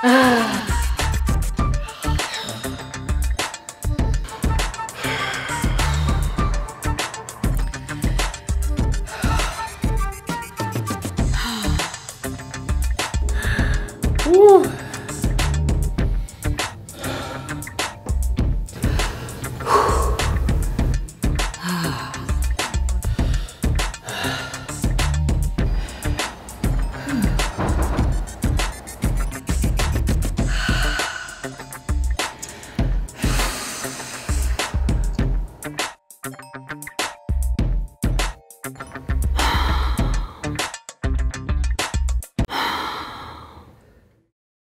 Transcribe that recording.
Ah. 哇